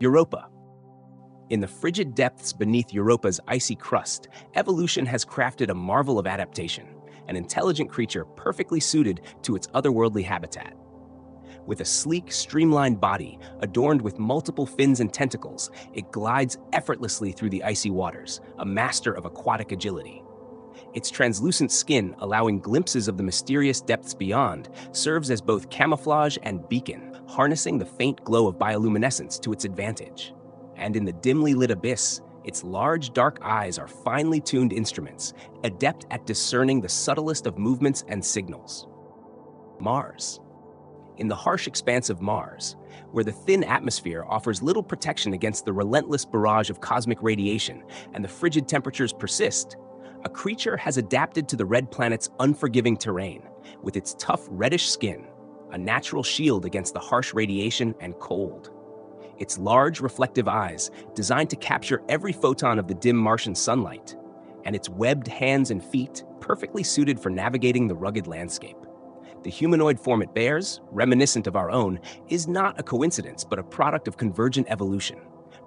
Europa. In the frigid depths beneath Europa's icy crust, evolution has crafted a marvel of adaptation, an intelligent creature perfectly suited to its otherworldly habitat. With a sleek, streamlined body adorned with multiple fins and tentacles, it glides effortlessly through the icy waters, a master of aquatic agility. Its translucent skin, allowing glimpses of the mysterious depths beyond, serves as both camouflage and beacon, harnessing the faint glow of bioluminescence to its advantage. And in the dimly lit abyss, its large dark eyes are finely tuned instruments, adept at discerning the subtlest of movements and signals. Mars. In the harsh expanse of Mars, where the thin atmosphere offers little protection against the relentless barrage of cosmic radiation and the frigid temperatures persist, a creature has adapted to the red planet's unforgiving terrain with its tough reddish skin, a natural shield against the harsh radiation and cold. Its large reflective eyes, designed to capture every photon of the dim Martian sunlight, and its webbed hands and feet, perfectly suited for navigating the rugged landscape. The humanoid form it bears, reminiscent of our own, is not a coincidence but a product of convergent evolution,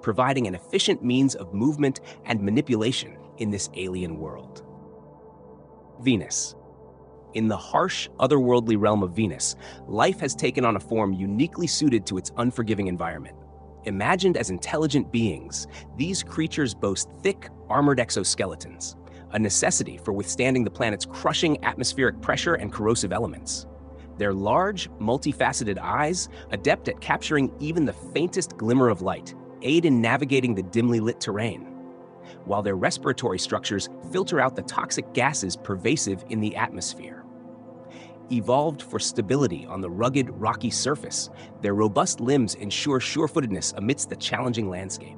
providing an efficient means of movement and manipulation in this alien world. Venus. In the harsh, otherworldly realm of Venus, life has taken on a form uniquely suited to its unforgiving environment. Imagined as intelligent beings, these creatures boast thick, armored exoskeletons, a necessity for withstanding the planet's crushing atmospheric pressure and corrosive elements. Their large, multifaceted eyes, adept at capturing even the faintest glimmer of light, aid in navigating the dimly lit terrain while their respiratory structures filter out the toxic gases pervasive in the atmosphere. Evolved for stability on the rugged, rocky surface, their robust limbs ensure sure-footedness amidst the challenging landscape.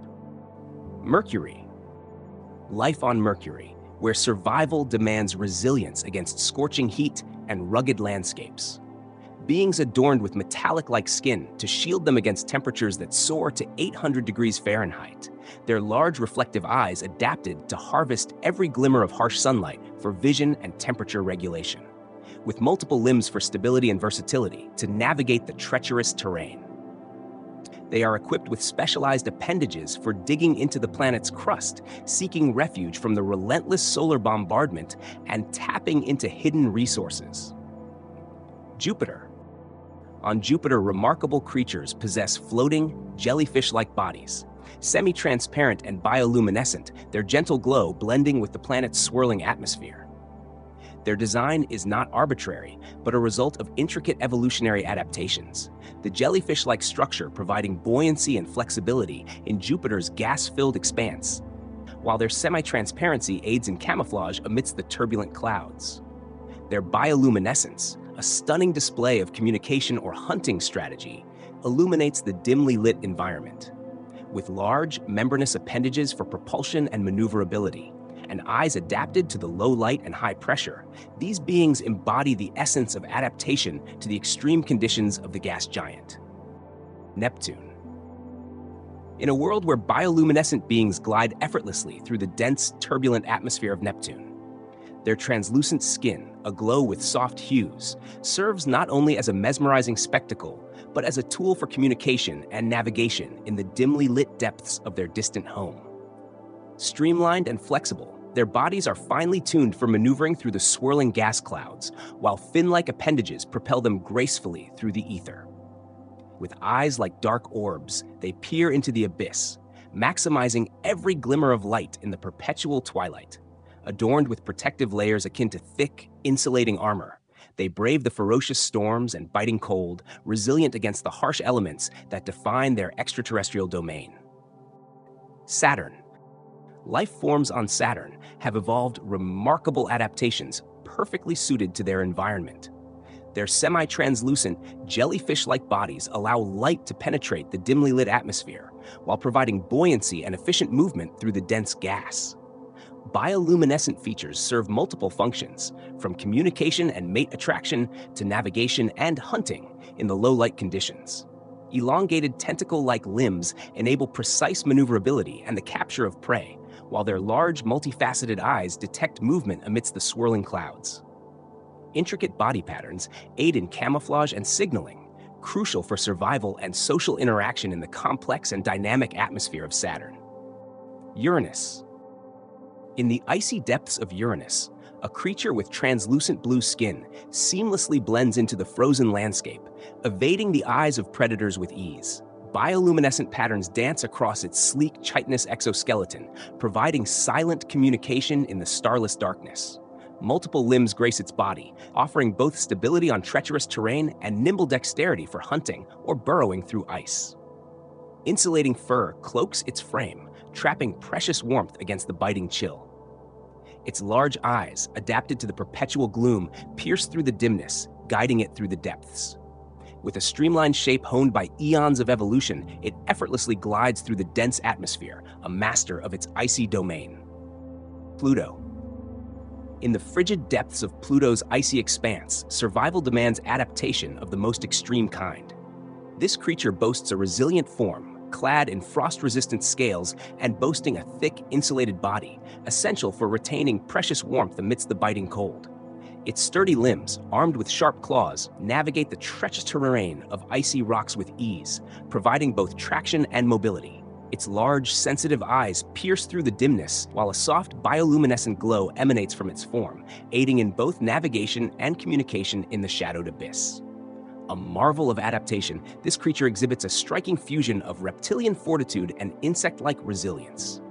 Mercury. Life on Mercury, where survival demands resilience against scorching heat and rugged landscapes beings adorned with metallic-like skin to shield them against temperatures that soar to 800 degrees Fahrenheit. Their large reflective eyes adapted to harvest every glimmer of harsh sunlight for vision and temperature regulation, with multiple limbs for stability and versatility to navigate the treacherous terrain. They are equipped with specialized appendages for digging into the planet's crust, seeking refuge from the relentless solar bombardment and tapping into hidden resources. Jupiter on Jupiter, remarkable creatures possess floating, jellyfish-like bodies. Semi-transparent and bioluminescent, their gentle glow blending with the planet's swirling atmosphere. Their design is not arbitrary, but a result of intricate evolutionary adaptations. The jellyfish-like structure providing buoyancy and flexibility in Jupiter's gas-filled expanse, while their semi-transparency aids in camouflage amidst the turbulent clouds. Their bioluminescence, a stunning display of communication or hunting strategy, illuminates the dimly lit environment. With large, membranous appendages for propulsion and maneuverability, and eyes adapted to the low light and high pressure, these beings embody the essence of adaptation to the extreme conditions of the gas giant. Neptune. In a world where bioluminescent beings glide effortlessly through the dense, turbulent atmosphere of Neptune, their translucent skin, aglow with soft hues, serves not only as a mesmerizing spectacle, but as a tool for communication and navigation in the dimly lit depths of their distant home. Streamlined and flexible, their bodies are finely tuned for maneuvering through the swirling gas clouds, while fin-like appendages propel them gracefully through the ether. With eyes like dark orbs, they peer into the abyss, maximizing every glimmer of light in the perpetual twilight adorned with protective layers akin to thick, insulating armor. They brave the ferocious storms and biting cold, resilient against the harsh elements that define their extraterrestrial domain. Saturn. Life forms on Saturn have evolved remarkable adaptations perfectly suited to their environment. Their semi-translucent, jellyfish-like bodies allow light to penetrate the dimly lit atmosphere, while providing buoyancy and efficient movement through the dense gas bioluminescent features serve multiple functions, from communication and mate attraction to navigation and hunting in the low light conditions. Elongated tentacle-like limbs enable precise maneuverability and the capture of prey, while their large, multifaceted eyes detect movement amidst the swirling clouds. Intricate body patterns aid in camouflage and signaling, crucial for survival and social interaction in the complex and dynamic atmosphere of Saturn. Uranus. In the icy depths of Uranus, a creature with translucent blue skin seamlessly blends into the frozen landscape, evading the eyes of predators with ease. Bioluminescent patterns dance across its sleek chitinous exoskeleton, providing silent communication in the starless darkness. Multiple limbs grace its body, offering both stability on treacherous terrain and nimble dexterity for hunting or burrowing through ice. Insulating fur cloaks its frame, trapping precious warmth against the biting chill. Its large eyes, adapted to the perpetual gloom, pierce through the dimness, guiding it through the depths. With a streamlined shape honed by eons of evolution, it effortlessly glides through the dense atmosphere, a master of its icy domain. Pluto. In the frigid depths of Pluto's icy expanse, survival demands adaptation of the most extreme kind. This creature boasts a resilient form, clad in frost-resistant scales and boasting a thick, insulated body, essential for retaining precious warmth amidst the biting cold. Its sturdy limbs, armed with sharp claws, navigate the treacherous terrain of icy rocks with ease, providing both traction and mobility. Its large, sensitive eyes pierce through the dimness, while a soft bioluminescent glow emanates from its form, aiding in both navigation and communication in the shadowed abyss. A marvel of adaptation, this creature exhibits a striking fusion of reptilian fortitude and insect-like resilience.